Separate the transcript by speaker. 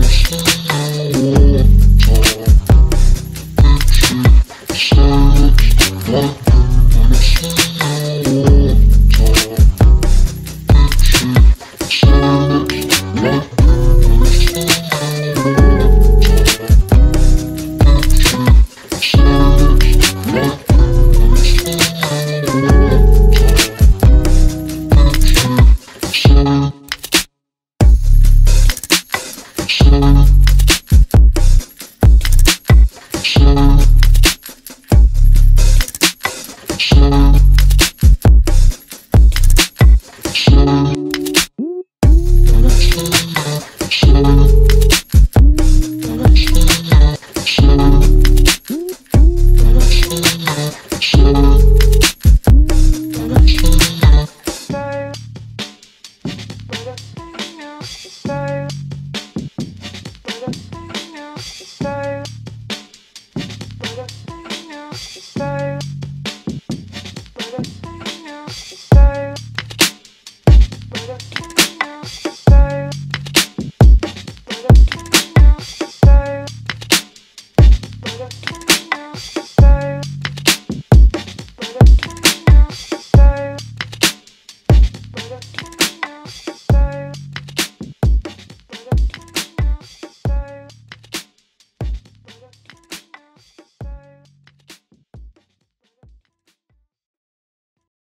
Speaker 1: Thank Show.